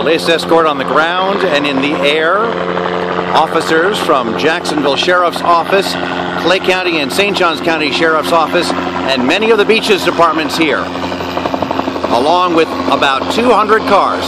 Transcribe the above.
Police escort on the ground and in the air. Officers from Jacksonville Sheriff's Office, Clay County and St. Johns County Sheriff's Office, and many of the beaches departments here, along with about 200 cars